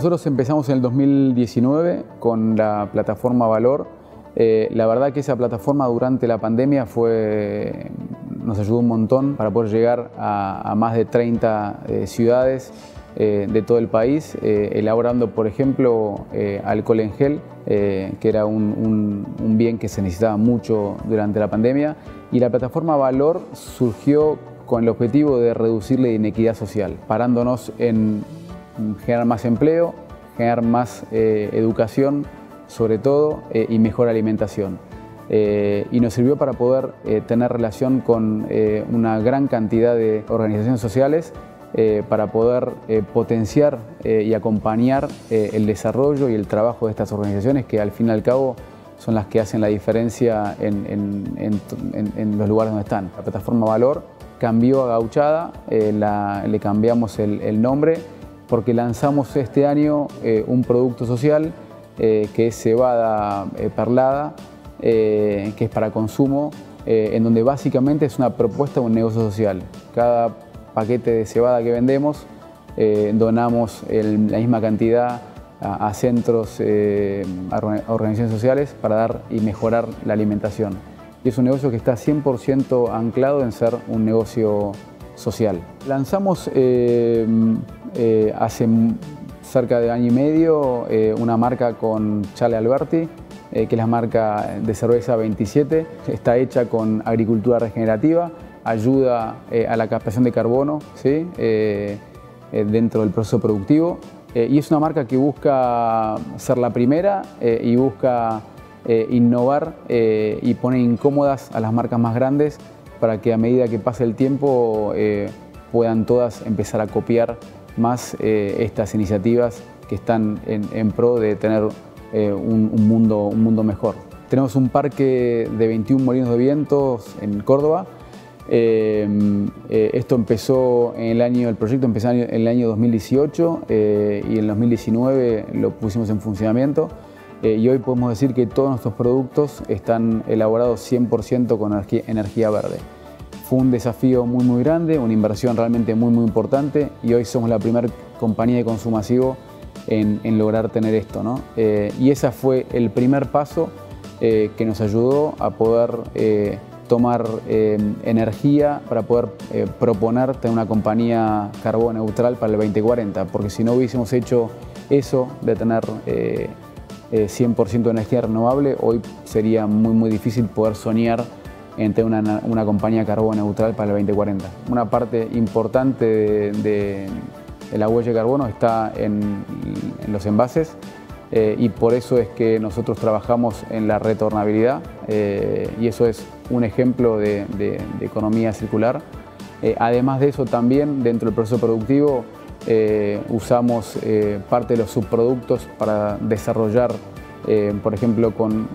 Nosotros empezamos en el 2019 con la plataforma Valor. Eh, la verdad que esa plataforma durante la pandemia fue, nos ayudó un montón para poder llegar a, más de 30 eh, ciudades eh, de todo el país, elaborando, por ejemplo, alcohol en gel, que era un, un bien que se necesitaba mucho durante la pandemia. Y la plataforma Valor surgió con el objetivo de reducir la inequidad social, parándonos en generar más empleo, generar más eh, educación sobre todo eh, y mejor alimentación. Eh, y nos sirvió para poder tener relación con una gran cantidad de organizaciones sociales para poder potenciar y acompañar el desarrollo y el trabajo de estas organizaciones que al fin y al cabo son las que hacen la diferencia en, los lugares donde están. La plataforma Valor cambió a Gauchada, le cambiamos el nombre porque lanzamos este año eh, un producto social eh, que es cebada eh, perlada, que es para consumo, en donde básicamente es una propuesta de un negocio social. Cada paquete de cebada que vendemos donamos la misma cantidad a, centros, a organizaciones sociales para dar y mejorar la alimentación. Y es un negocio que está 100% anclado en ser un negocio social. Lanzamos eh, hace cerca de año y medio eh, una marca con Chale Alberti, eh, que es la marca de cerveza 27. Está hecha con agricultura regenerativa, ayuda a la captación de carbono dentro del proceso productivo. y es una marca que busca ser la primera y busca innovar y poner incómodas a las marcas más grandes para que a medida que pase el tiempo puedan todas empezar a copiar más eh, estas iniciativas que están en, pro de tener eh, un, mundo, un mundo mejor. Tenemos un parque de 21 molinos de vientos en Córdoba. Eh, esto empezó en el año, el proyecto empezó en el año 2018 y en el 2019 lo pusimos en funcionamiento. y hoy podemos decir que todos nuestros productos están elaborados 100% con energía verde. Fue un desafío muy muy grande, una inversión realmente muy muy importante y hoy somos la primera compañía de consumo masivo en, lograr tener esto. ¿no? Eh, y ese fue el primer paso eh, que nos ayudó a poder eh, tomar energía para poder proponer tener una compañía carbono neutral para el 2040, porque si no hubiésemos hecho eso de tener 100% de energía renovable, hoy sería muy muy difícil poder soñar entre una, una compañía carbono neutral para el 2040. Una parte importante de, la huella de carbono está en, los envases eh, y por eso es que nosotros trabajamos en la retornabilidad eh, y eso es un ejemplo de, economía circular. Eh, además de eso también dentro del proceso productivo usamos parte de los subproductos para desarrollar, por ejemplo, con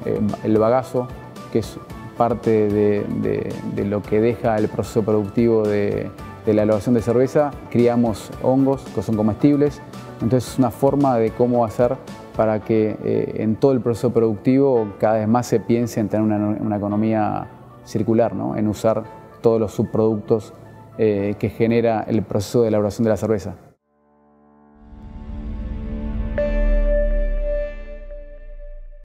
el bagazo, que es parte de, lo que deja el proceso productivo de, la elaboración de cerveza, criamos hongos que son comestibles. Entonces es una forma de cómo hacer para que eh, en todo el proceso productivo cada vez más se piense en tener una, economía circular, en usar todos los subproductos eh, que genera el proceso de elaboración de la cerveza.